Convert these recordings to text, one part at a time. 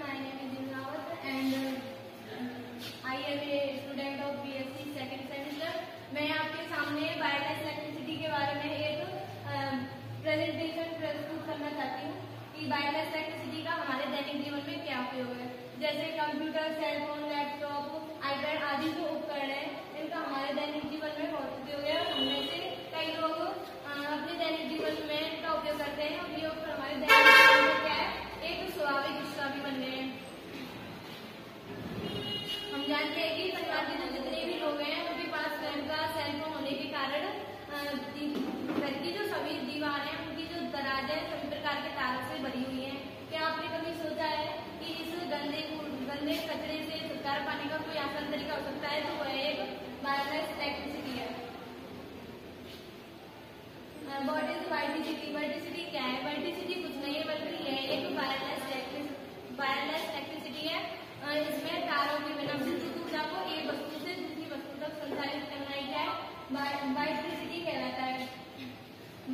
My name is Imrawat and uh, I am a student of BSc second semester. मैं आपके सामने wireless electricity के बारे में एक प्रेजेंटेशन प्रस्तुत करना चाहती हूँ कि वायरलेस इलेक्ट्रिसिटी का हमारे दैनिक जीवन में क्या उपयोग है जैसे कंप्यूटर सेलफोन लैपटॉप आईपैड आदि जो उपकरण है इनका हमारे दैनिक जीवन में बहुत उपयोग है और उनमें से कई लोग अपने दैनिक जीवन में इनका उपयोग करते हैं और ये उपकरण हमारे दैनिक जीवन में क्या है एक स्वाभाविक हिस्सा भी बन गए हैं जानते हैं कि के जो जितने भी लोग हैं, उनके पास स्वयं का सेलफोन होने के कारण घर की जो सभी दीवार है, उनकी जो दराज सभी प्रकार के तारों से भरी हुई है। क्या आपने कभी सोचा है कि इस गंदे गंदे कचरे से छुटकारा पाने का कोई आसान तरीका हो सकता है? तो वह एक वायरलेस इलेक्ट्रिसिटी है। वॉट इज़ वाइटिसिटी वाइटिसिटी क्या है? वाइटिसिटी कुछ नहीं है, बल्कि यह एक वायरलेस वायरलेस इलेक्ट्रिसिटी है इसमें तारों के बिना विद्युत ऊर्जा को एक वस्तु से दूसरी वस्तु तक संचालित करना ही क्या है वाइट्रिसिटी कहलाता है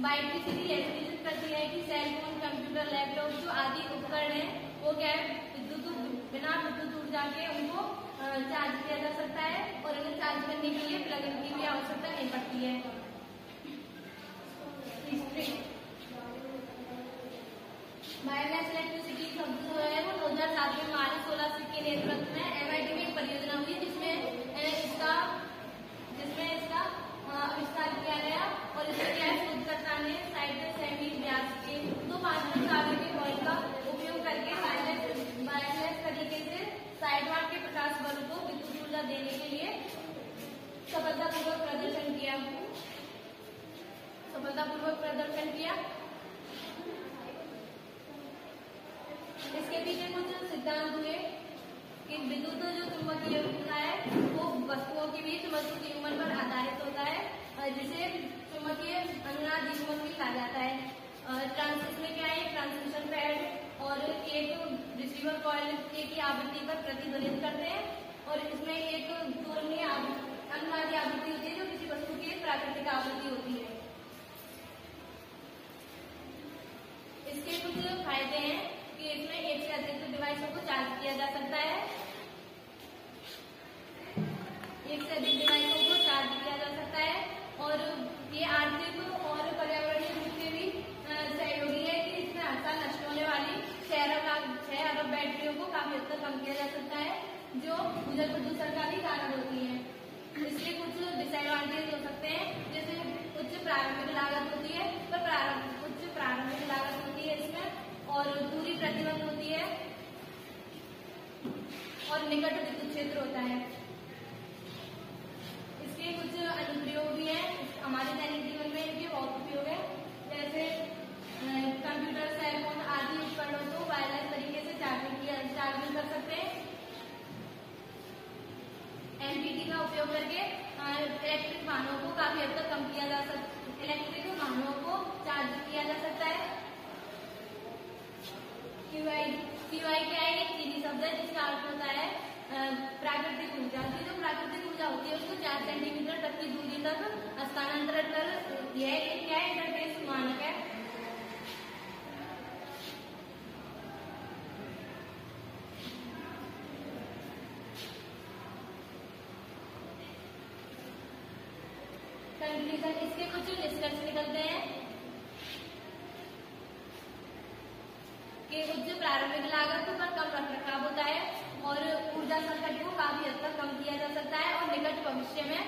वाइट्रिसिटी ऐसी निश्चित करती है कि सेल फ़ोन कंप्यूटर लैपटॉप जो आदि उपकरण है, वो क्या है विद्युत बिना विद्युत ऊर्जा के उनको चार्ज किया जा सकता है और इन्हें चार्ज करने के लिए प्लग की भी आवश्यकता नहीं पड़ती है वायरलेस इलेक्ट्रिसिटी शब्द जो है वो दो हज़ार सात में मार्च सोलह के नेतृत्व में एमआईटी में एक परियोजना हुई जिसमें इसका जिसमें इसका आविष्कार किया गया और इसमें क्या है शोधकर्ता ने साइड सेमी व्यास के दो पाँच तारे के कॉइल का उपयोग करके वायरलेस वायरलेस तरीके से साइडवार बल को विद्युत ऊर्जा देने के लिए सफलतापूर्वक प्रदर्शन किया। सफलतापूर्वक प्रदर्शन किया। इसके पीछे कुछ सिद्धांत हुए कि विद्युत जो चुंबकीय होता है, वो वस्तुओं के बीच वस्तु के युग्मन पर आधारित होता है जिसे चुंबकीय अनुनाद युग्मन भी कहा जाता है। ट्रांसमिशन में क्या है? ट्रांसमिशन पैड और एक रिसीवर कॉइल की आवृत्ति पर प्रतिध्वनित करते हैं। और इसमें एक दोनों अनुवादी आवृत्ति होती है जो किसी वस्तु की प्राकृतिक आवृत्ति होती है। इसके कुछ फ़ायदे हैं कि इसमें एक से अधिक डिवाइसों को चार्ज किया जा सकता है एक से अधिक डिवाइसों को चार्ज किया जा सकता है और ये आर्थिक और पर्यावरणीय रूप से भी सहयोगी है कि इसमें हर साल नष्ट होने वाली छह अरब छह अरब बैटरियों को काफ़ी हद तक कम किया जा सकता है जो भूजल प्रदूषण का भी कारण होती है। इसलिए कुछ डिसएडवांटेज हो सकते हैं। जैसे उच्च प्रारंभिक लागत होती है, पर प्रारंभ, उच्च प्रारंभिक लागत होती है इसमें, और दूरी प्रतिबंध होती है, और निकट विद्युत क्षेत्र होता है इसके कुछ अनुप्रयोग भी हैं हमारे दैनिक जीवन में इनके बहुत उपयोग है जैसे कंप्यूटर सेलफोन आदि उपकरणों को वायरलेस तरीके से चार्जिंग किया चार्जिंग कर सकते हैं एलपीटी का उपयोग करके इलेक्ट्रिक वाहनों को काफ़ी हद तक कम किया जा सकता इलेक्ट्रिक वाहनों को चार्ज किया जा सकता है? क्यूआई क्या है? एक चीनी शब्द है, जिसका अर्थ होता है प्राकृतिक ऊर्जा। की जो प्राकृतिक ऊर्जा होती है, उसको चार सेंटीमीटर तक की दूरी तक हस्तांतरण कर, यह क्या इंटरफेस मानक है। कंक्लूजन इसके कुछ निष्कर्ष निकलते हैं। कि उच्च प्रारंभिक लागत पर कम रख रखाव होता है और ऊर्जा संकट को काफ़ी हद तक कम किया जा सकता है और निकट भविष्य में